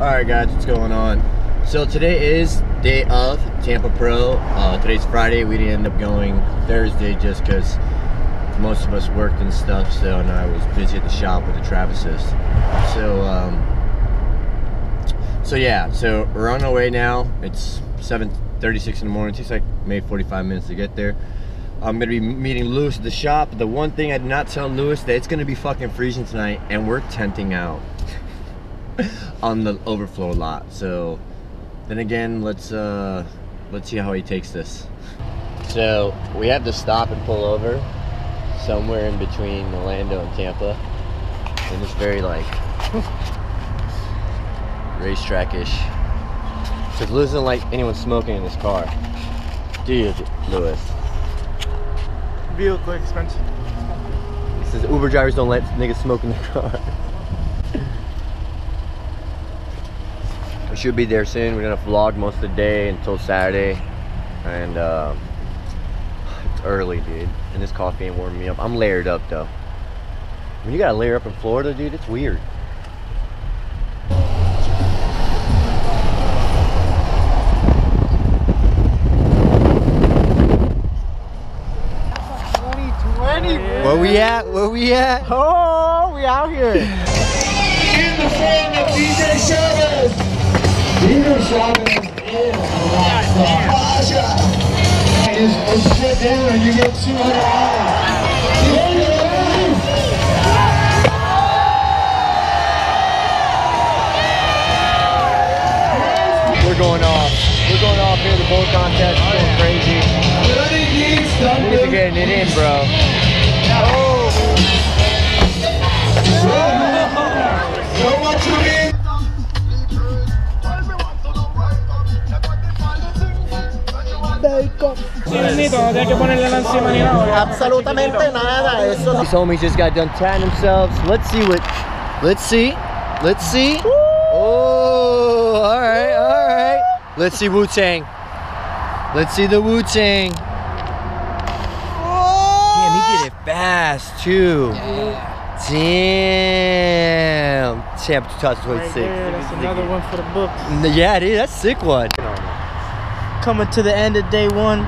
Alright guys, what's going on? So today is day of Tampa Pro. Uh, today's Friday. We didn't end up going Thursday just because most of us worked and stuff. So and I was busy at the shop with the Travises. So um, so yeah, so we're on our way now. It's 7:36 in the morning. It takes like maybe 45 minutes to get there. I'm gonna be meeting Lewis at the shop. The one thing I did not tell Lewis that it's gonna be fucking freezing tonight, and we're tenting out on the overflow lot. So then again, let's uh let's see how he takes this. So we have to stop and pull over somewhere in between Orlando and Tampa. And it's very like racetrack-ish. Because Lewis doesn't like anyone smoking in his car. Do you, Lewis? Vehicle expensive. He says Uber drivers don't let niggas smoke in their car. should be there soon. We're gonna vlog most of the day until Saturday. And uh, it's early, dude. And this coffee ain't warming me up. I'm layered up though. When you gotta layer up in Florida, dude, it's weird. Where we at? Where we at? Oh, we out here. In the front of DJ Chavez. Chavez is Raja. Just just sit down and you get $200. We're going off. We're going off here. The boat contest is going crazy. Niggas are getting it in, bro. Absolutamente nada, eso no. These homies just got done tanning themselves. Let's see what. Let's see. Let's see. Oh, all right, all right. Let's see Wu Tang. Let's see the Wu Tang. Damn, he did it fast too. Damn. Champ 2026. That's another one for the books. Yeah, dude, that's a sick one. Coming to the end of day one.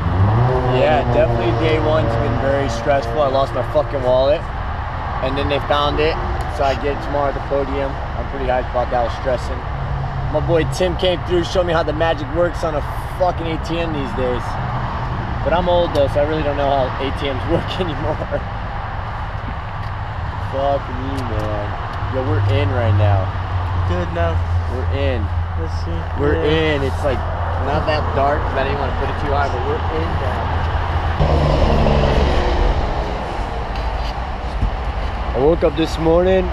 Yeah, definitely day one's been very stressful. I lost my fucking wallet. And then they found it. So I get it tomorrow at the podium. I'm pretty hyped about that. I was stressing. My boy Tim came through, showed me how the magic works on a fucking ATM these days. But I'm old though, so I really don't know how ATMs work anymore. Fuck me, man. Yo, we're in right now. Good enough. We're in. Let's see. We're Yeah. in. It's like not that dark, but I didn't want to put it too high, but we're in now. I woke up this morning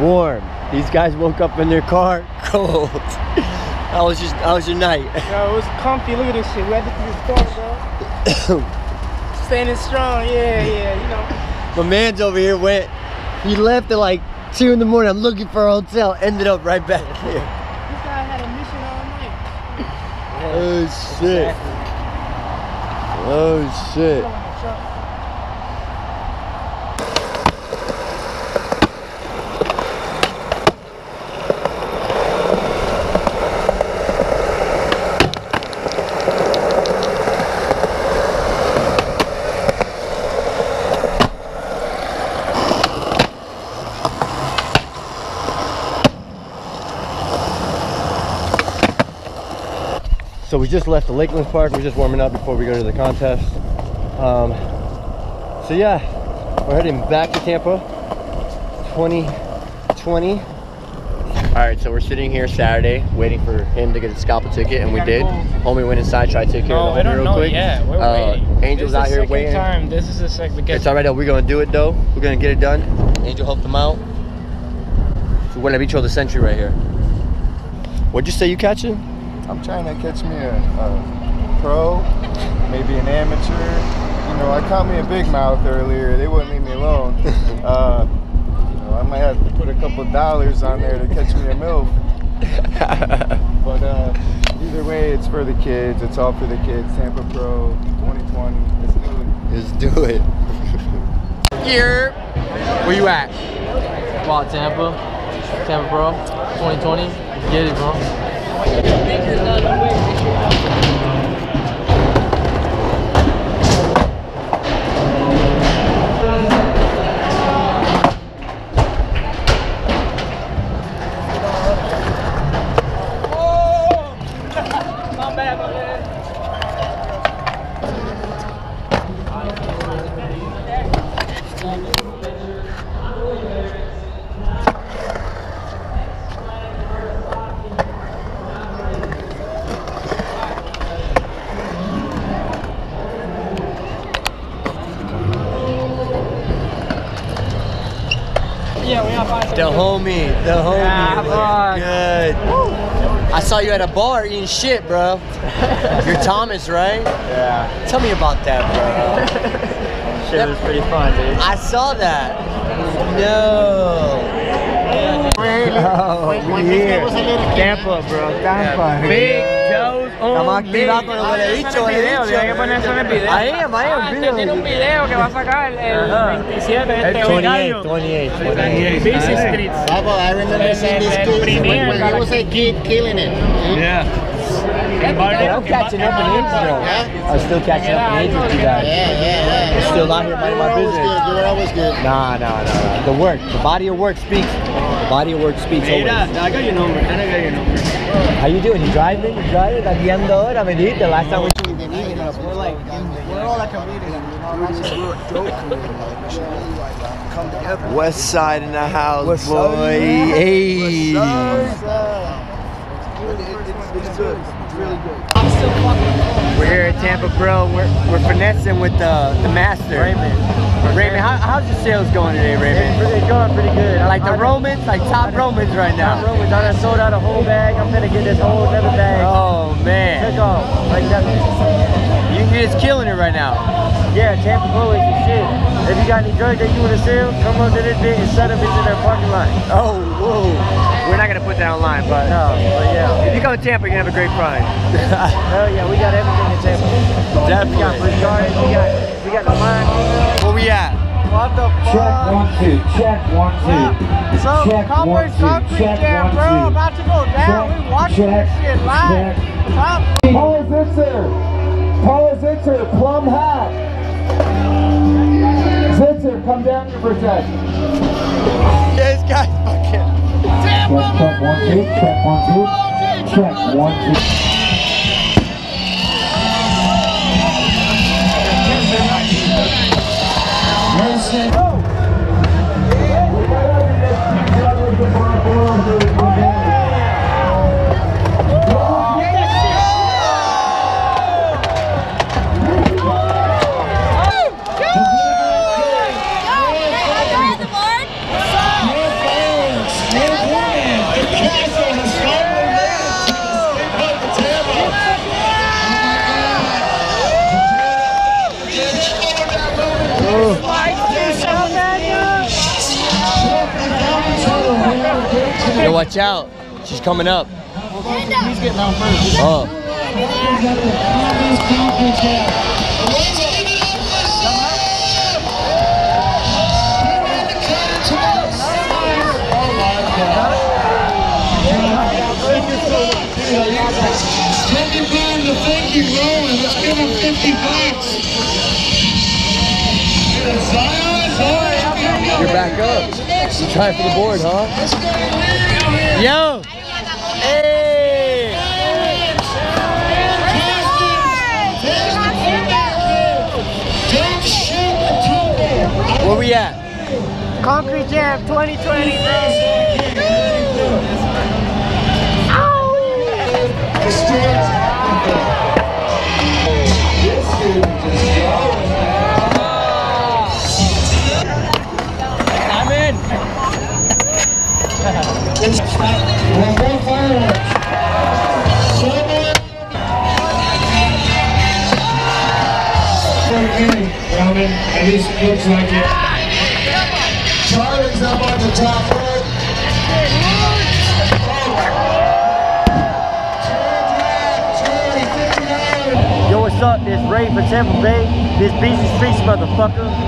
warm. These guys woke up in their car cold. How was just how was your night? Yo, it was comfy. Look at this shit. We had to do this car, bro. Standing strong. Yeah, yeah. You know. My man's over here went. He left at like two in the morning. I'm looking for a hotel. Ended up right back here. This guy had a mission all night. Oh shit. Oh shit. So we just left the Lakeland Park. We're just warming up before we go to the contest. Um, so yeah, we're heading back to Tampa 2020. All right, so we're sitting here Saturday waiting for him to get a scalper ticket, and we, gotta did. go. Homie went inside, tried to take care No, of the I homie don't real know quick. yet. We're Uh, waiting. Angel's this out here the second waiting. time. This is the second. Because It's all right though. We're gonna do it though. We're gonna get it done. Angel helped him out. So what have the century right here? What'd you say you catching? I'm trying to catch me a, a pro, maybe an amateur. You know, I caught me a big mouth earlier. They wouldn't leave me alone. Uh, you know, I might have to put a couple dollars on there to catch me a milk. But uh, either way, it's for the kids. It's all for the kids. Tampa Pro 2020. Let's do it. Let's do it. Here. Where you at? Well, Tampa. Tampa Pro 2020. Get it, bro. Yeah, we got five. The homie, the homie. Yeah, boy. Good. I saw you at a bar eating shit, bro. You're Thomas, right? Yeah. Tell me about that, bro. Shit was pretty fun, dude. I saw that. No. Oh, we here. Tampa, bro. Tampa. Big toes Estamos activados con lo que le he dicho, le he dicho. Tiene que ponerse en el video. I am, I am Ah, este video. tiene un video que va a sacar el Ajá. 27 este El 28, horario. 28, 28. Busy Streets. Pablo, I remember El- seeing el- this el kid premier when he was a kid killing it. I'm catching up in age though. Yeah? I'm still catching up in age with you Yeah, guys. yeah, yeah. Still out here minding my You were always business. good. You were always good. Nah, nah, nah, nah. The work, the body of work speaks. The body of work speaks always. I got your number. I got your number. How you doing? You driving? You driving? Aquí ando ahora, me dijiste. Last time we We're like, we're all a comedian, you know. That's just we're a joke Come together. West Side in the house, What's boy. up? Hey. What's up? It's, it's good. It's really good. We're Tampa Pro. We're, we're finessing with the, the master. Raymond. Raymond, how, how's your sales going today, Raymond? It's going pretty good. Like the Romans, like top Romans right now. Top Romans, I done sold out a whole bag. I'm gonna get this whole another bag. Oh man, Took off. Like that. you, you're just killing it right now. Yeah, Tampa Pro is shit. If you got any drugs that you wanna sell, come up to this bit and set up into their parking lot. Oh, whoa. We're not gonna put that online, but No, but yeah. if you come to Tampa, you're gonna have a great find. Hell yeah, we got everything in Tampa. We got Definitely. Bridgard, we got we got the line. Where we at? What the Check one, two. Check one, two. So, Check Conway one, two. Concrete Check Jam, one, bro, two. about to go down. Check, we watching check, this shit live. check. Top Paula Zitzer. Paula Zitzer, plum hat. Zitzer, come down here for a second. This guy's fucking. Check, check one, two. Check one, two. Check one, two. Hey, watch out. She's coming up. He's getting out first. Oh. Take advantage of thank you, Rowan. Let's give him 50 bucks. Zion, Zion. You're back up. You trying for the board, huh? Yo. Hey. Don't shoot the people. Where we at? Concrete Jam 2020, bro. Okay, Roman, at least it looks like it. Charlie's up on the top right. Yo, what's up? This Ray from Tampa Bay. This busy streets motherfucker.